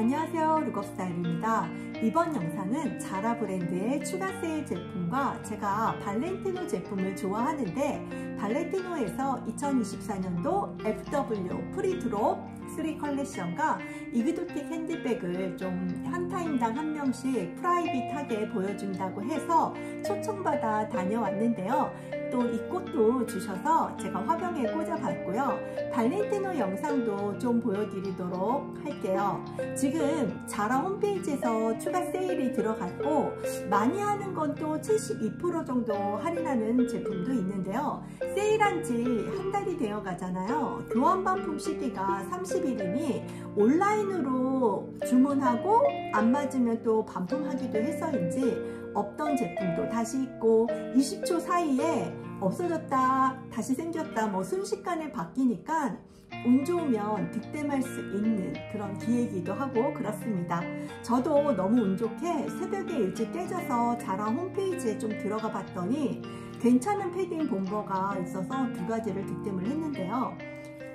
안녕하세요 룩업스타일입니다 이번 영상은 자라 브랜드의 추가 세일 제품과 제가 발렌티노 제품을 좋아하는데 발렌티노에서 2024년도 FW pre-drop 3 컬렉션과 exotic 핸드백을 좀 한 타임당 한 명씩 private하게 보여준다고 해서 초청받아 다녀왔는데요. 또 이 꽃도 주셔서 제가 화병에 꽂아봤고요. 발렌티노 영상도 좀 보여드리도록 할게요. 지금 자라 홈페이지에서 추가 세일이 들어갔고 많이 하는 건 또 72% 정도 할인하는 제품도 있는데요. 세일한 지 한 달이 되어 가잖아요. 교환반품 시기가 30일이니 온라인으로 주문하고 안 맞으면 또 반품하기도 해서인지 없던 제품도 다시 있고 20초 사이에 없어졌다 다시 생겼다 뭐 순식간에 바뀌니까 운 좋으면 득템할 수 있는 그런 기회이기도 하고 그렇습니다. 저도 너무 운 좋게 새벽에 일찍 깨져서 자라 홈페이지에 좀 들어가 봤더니 괜찮은 패딩 본거가 있어서 두 가지를 득템을 했는데요.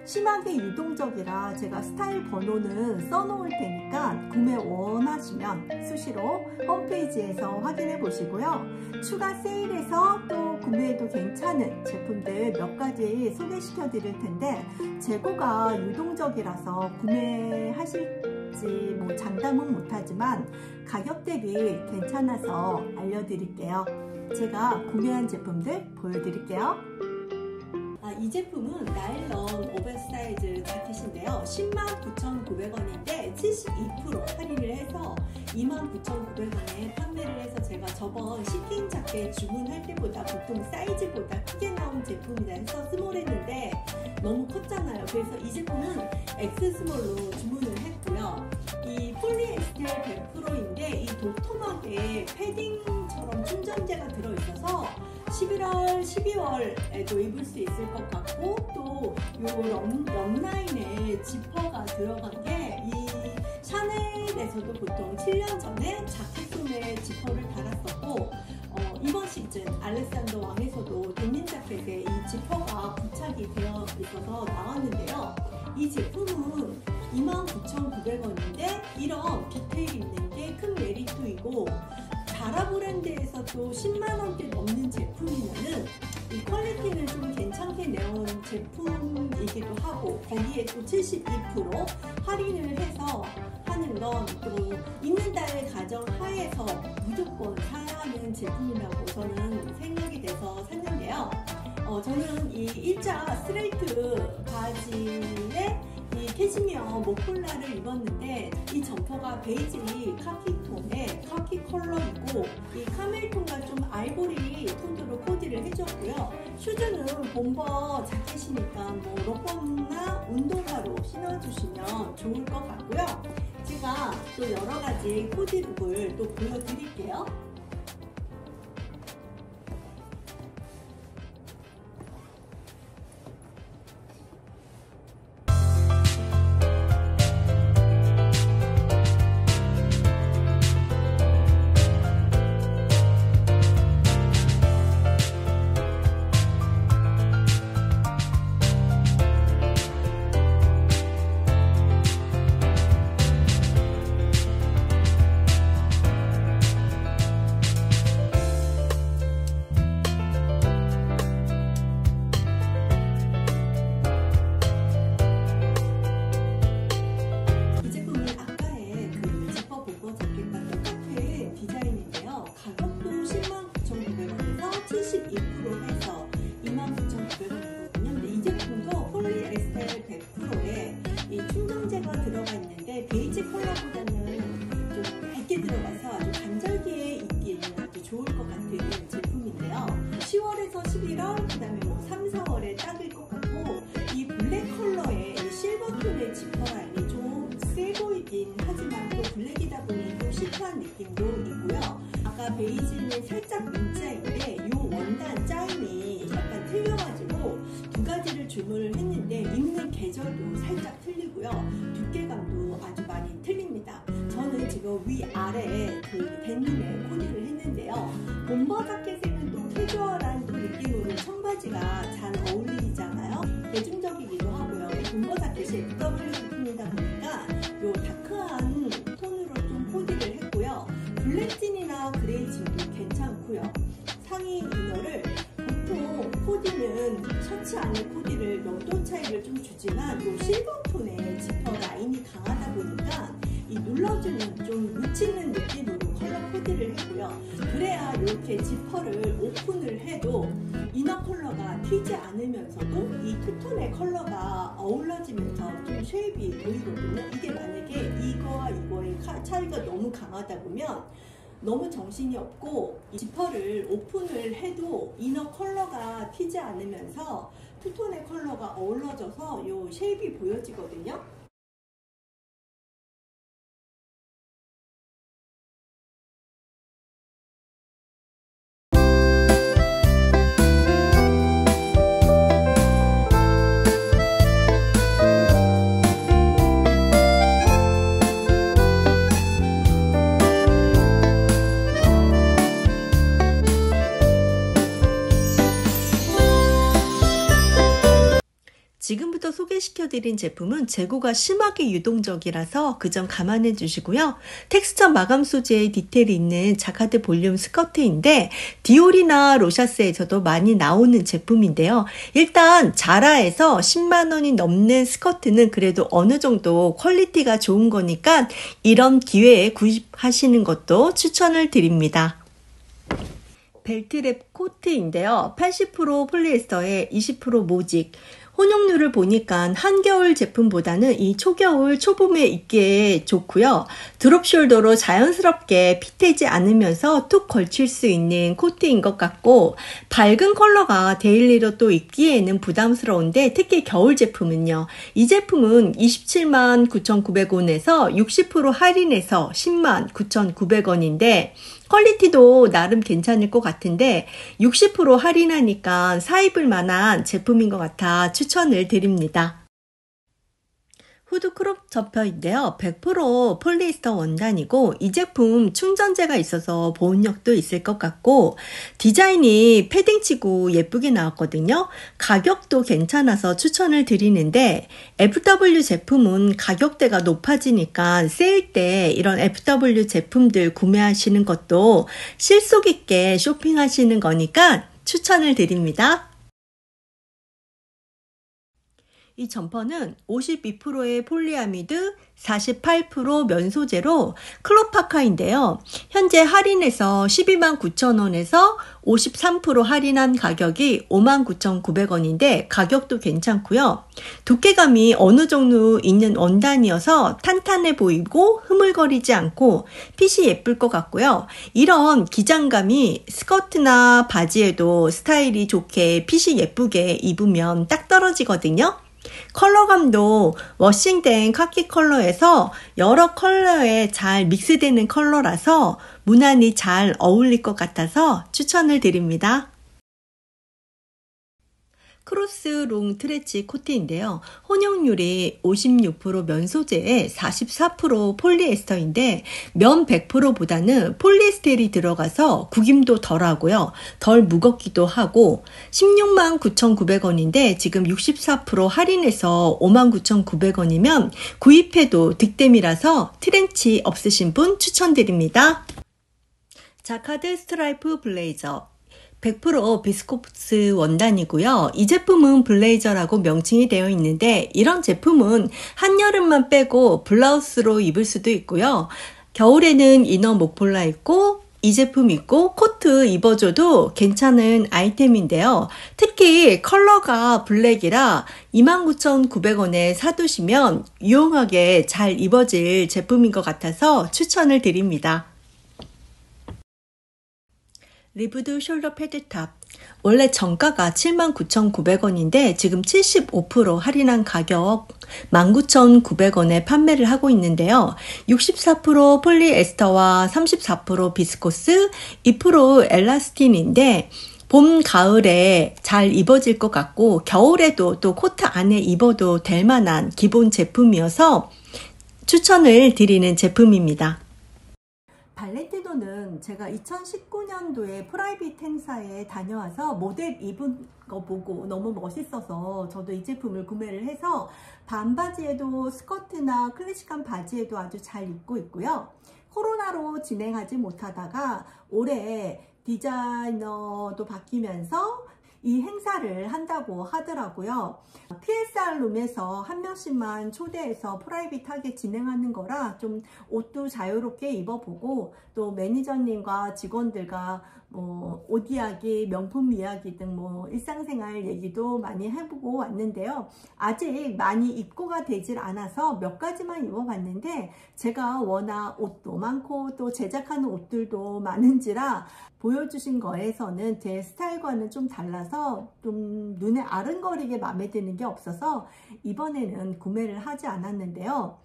심하게 유동적이라 제가 스타일 번호는 써놓을 테니까 구매 원하시면 수시로 홈페이지에서 확인해 보시고요. 추가 세일에서 또 구매해도 괜찮은 제품들 몇 가지 소개시켜 드릴 텐데 재고가 유동적이라서 구매하실지 뭐 장담은 못하지만 가격 대비 괜찮아서 알려드릴게요. 제가 구매한 제품들 보여드릴게요. 아, 이 제품은 나일론 오버사이즈 자켓인데요. 109,900원인데 72% 할인을 해서 29,900원에 판매를 해서 제가 저번 시팅 자켓 주문할 때보다 보통 사이즈보다 크게 나온 제품이라 해서 스몰했는데 너무 컸잖아요. 그래서 이 제품은 엑스스몰로 주문을 했고요. 이 폴리에스텔 100%인데 이 도톰하게 패딩처럼 충전재가 들어있어서 11월, 12월에도 입을 수 있을 것 같고 또요 옆라인에 지퍼가 들어간 게이 샤넬에서도 보통 7년 전에 자켓 소매 지퍼를 달았었고 어, 이번 시즌 알렉산더 왕에서도 데님 자켓에 이 지퍼가 부착이 되어 있어서 나왔는데요. 이 제품은 29,900원인데 이런 디테일 있는 게 큰 메리트이고 자라 브랜드에서 도 10만원대 넘는 제품이면은 이 quality는 좀 괜찮게 내온 제품 이기도 하고 거기에 또 72% 할인을 해서 하는 건 또 입는다는 가정 하에서 무조건 사야 하는 제품이라고 저는 생각이 돼서 샀는데요. 어, 저는 이 일자 스트레이트 바지에 이 캐시미어 목폴라를 입었는데 이 점퍼가 베이지 카키 이 카멜 톤과 좀 아이보리 톤으로 코디를 해줬고요. 슈즈는 bom버 자켓이니까 뭐 로펌나 운동화로 신어주시면 좋을 것 같고요. 제가 또 여러 가지 코디룩을 또 보여드릴게요. 같은 제품인데요. 10월에서 11월, 그 다음에 뭐 3, 4월에 딱일 것 같고 이 블랙 컬러의 이 실버톤의 지퍼 라인이 좀 세 보이긴 하지만 또 블랙이다 보니 좀 시크한 느낌도 있고요. 아까 베이지는 살짝 문자인데 이 원단 짜임이 약간 틀려가지고 두 가지를 주문을 했는데 입는 계절도 살짝 틀리고요. 두께 지금 위아래에 그 데님의 코디를 했는데요. bom버 자켓에는 또 캐주얼한 느낌으로 청바지가 잘 어울리잖아요. 대중적이기 이렇게 지퍼를 오픈을 해도 inner 컬러가 튀지 않으면서도 이 투톤의 컬러가 어우러지면서 좀 shape이 보이거든요. 이게 만약에 이거와 이거의 차이가 너무 강하다 보면 너무 정신이 없고 지퍼를 오픈을 해도 inner 컬러가 튀지 않으면서 투톤의 컬러가 어우러져서 이 shape이 보여지거든요. 지금부터 소개시켜드린 제품은 재고가 심하게 유동적이라서 그 점 감안해 주시고요. 텍스처 마감 소재의 디테일이 있는 자카드 볼륨 스커트인데 디올이나 로샤스에서도 많이 나오는 제품인데요. 일단 자라에서 10만원이 넘는 스커트는 그래도 어느 정도 quality가 좋은 거니까 이런 기회에 구입하시는 것도 추천을 드립니다. belt wrap 코트인데요. 80% 폴리에스터에 20% 모직. 혼용률을 보니까 한겨울 제품보다는 이 초겨울 초봄에 입기에 좋고요. drop shoulder로 자연스럽게 fit되지 않으면서 툭 걸칠 수 있는 코트인 것 같고 밝은 컬러가 daily로 또 입기에는 부담스러운데 특히 겨울 제품은요. 이 제품은 27만 9,900원에서 60% 할인해서 10만 9,900원인데 quality도 나름 괜찮을 것 같은데 60% 할인하니까 사입을 만한 제품인 것 같아 추천을 드립니다. 후드 crop 점퍼인데요. 100% 폴리에스터 원단이고 이 제품 충전재가 있어서 보온력도 있을 것 같고 디자인이 패딩치고 예쁘게 나왔거든요. 가격도 괜찮아서 추천을 드리는데 FW 제품은 가격대가 높아지니까 세일 때 이런 FW 제품들 구매하시는 것도 실속 있게 쇼핑하시는 거니까 추천을 드립니다. 이 점퍼는 52%의 폴리아미드, 48% 면소재로 crop 파카인데요. 현재 할인해서 12만 9천 원에서 53% 할인한 가격이 5만 9,900원인데 가격도 괜찮고요. 두께감이 어느 정도 있는 원단이어서 탄탄해 보이고 흐물거리지 않고 핏이 예쁠 것 같고요. 이런 기장감이 스커트나 바지에도 스타일이 좋게 핏이 예쁘게 입으면 딱 떨어지거든요. 컬러감도 washing된 카키 컬러에서 여러 컬러에 잘 믹스되는 컬러라서 무난히 잘 어울릴 것 같아서 추천을 드립니다. cross long 트렌치 코트인데요. 혼용률이 56% 면소재에 44% 폴리에스터인데 면 100%보다는 폴리에스터가 들어가서 구김도 덜하고요. 덜 무겁기도 하고 16만 9,900원인데 지금 64% 할인해서 5만 9,900원이면 구입해도 득템이라서 트렌치 없으신 분 추천드립니다. 자카드 스트라이프 블레이저 100% 비스코스 원단이고요. 이 제품은 블레이저라고 명칭이 되어 있는데 이런 제품은 한여름만 빼고 블라우스로 입을 수도 있고요. 겨울에는 inner 목폴라 입고 이 제품 입고 코트 입어줘도 괜찮은 아이템인데요. 특히 컬러가 블랙이라 29,900원에 사두시면 유용하게 잘 입어질 제품인 것 같아서 추천을 드립니다. ribbed shoulder pad top 원래 정가가 79,900원인데 지금 75% 할인한 가격 19,900원에 판매를 하고 있는데요. 64% 폴리에스터와 34% 비스코스, 2% 엘라스틴인데 봄, 가을에 잘 입어질 것 같고 겨울에도 또 코트 안에 입어도 될 만한 기본 제품이어서 추천을 드리는 제품입니다. 발렌티노는 제가 2019년도에 private 행사에 다녀와서 모델 입은 거 보고 너무 멋있어서 저도 이 제품을 구매를 해서 반바지에도 스커트나 클래식한 바지에도 아주 잘 입고 있고요. 코로나로 진행하지 못하다가 올해 디자이너도 바뀌면서 이 행사를 한다고 하더라고요. PSR 룸에서 한 명씩만 초대해서 프라이빗하게 진행하는 거라 좀 옷도 자유롭게 입어보고 또 매니저님과 직원들과 뭐 옷 이야기, 명품 이야기 등 뭐 일상생활 얘기도 많이 해보고 왔는데요. 아직 많이 입고가 되질 않아서 몇 가지만 입어봤는데 제가 워낙 옷도 많고 또 제작하는 옷들도 많은지라 보여주신 거에서는 제 스타일과는 좀 달라서 좀 눈에 아른거리게 마음에 드는 게 없어서 이번에는 구매를 하지 않았는데요.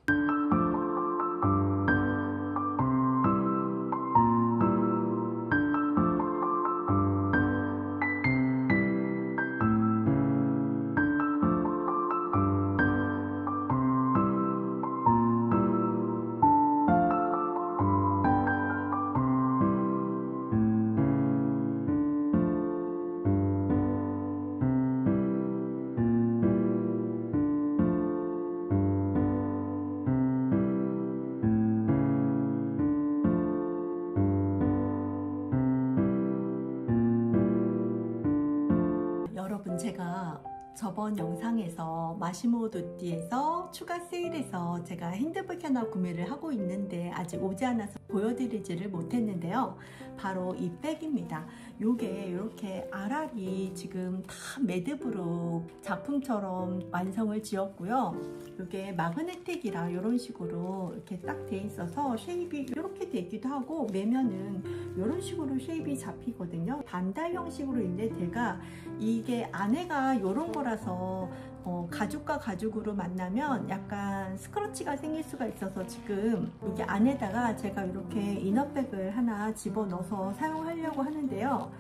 저번 영상에서 마시모 도띠에서 추가 세일해서 제가 핸드백 하나 구매를 하고 있는데 아직 오지 않아서 보여드리지를 못했는데요. 바로 이 백입니다. 요게 이렇게 알알이 지금 다 매듭으로 작품처럼 완성을 지었고요. 요게 magnetic이라 이런 식으로 이렇게 딱 돼 있어서 shape이 이렇게 되기도 하고 매면은 이런 식으로 shape이 잡히거든요. 반달 형식으로 있는데 제가 이게 안에가 이런 거 라서 어, 가죽과 가죽으로 만나면 약간 스크러치가 생길 수가 있어서 지금 여기 안에다가 제가 이렇게 이너백을 하나 집어넣어서 사용하려고 하는데요.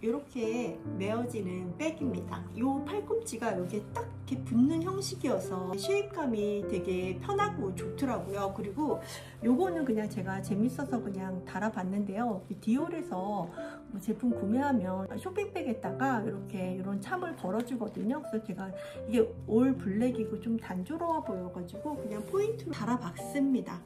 이렇게 메어지는 백입니다. 이 팔 꿈치가 여기에 딱 이렇게 붙는 형식이어서 쉐입감이 되게 편하고 좋더라고요. 그리고 요거는 그냥 제가 재밌어서 그냥 달아봤는데요. 디올에서 뭐 제품 구매하면 쇼핑백에다가 이렇게 이런 참을 걸어주거든요. 그래서 제가 이게 all black이고 좀 단조로워 보여가지고 그냥 포인트로 달아봤습니다.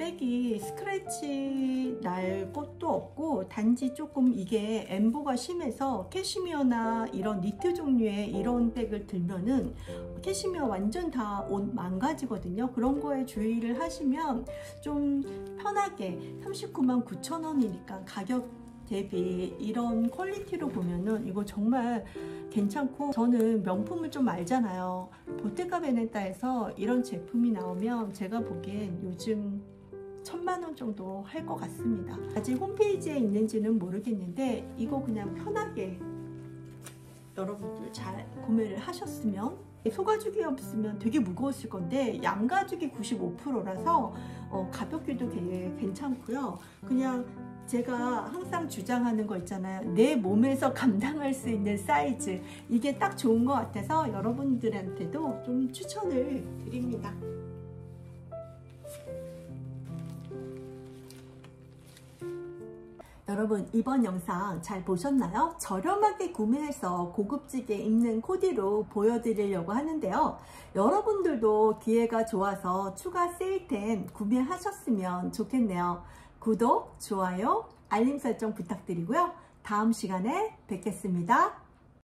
백이 스크래치 날 것도 없고 단지 조금 이게 엠보가 심해서 캐시미어나 이런 니트 종류의 이런 백을 들면은 캐시미어 완전 다 옷 망가지거든요. 그런 거에 주의를 하시면 좀 편하게 39만 9천 원이니까 가격 대비 이런 퀄리티로 보면은 이거 정말 괜찮고 저는 명품을 좀 알잖아요. 보테가 베네타에서 이런 제품이 나오면 제가 보기엔 요즘 천만 원 정도 할 것 같습니다. 아직 홈페이지에 있는지는 모르겠는데 이거 그냥 편하게 여러분들 잘 구매를 하셨으면 소가죽이 없으면 되게 무거웠을 건데 양가죽이 95%라서 어, 가볍기도 되게 괜찮고요. 그냥 제가 항상 주장하는 거 있잖아요. 내 몸에서 감당할 수 있는 사이즈 이게 딱 좋은 것 같아서 여러분들한테도 좀 추천을 드립니다. 여러분 이번 영상 잘 보셨나요? 저렴하게 구매해서 고급지게 입는 코디로 보여드리려고 하는데요. 여러분들도 기회가 좋아서 추가 세일템 구매하셨으면 좋겠네요. 구독, 좋아요, 알림 설정 부탁드리고요. 다음 시간에 뵙겠습니다.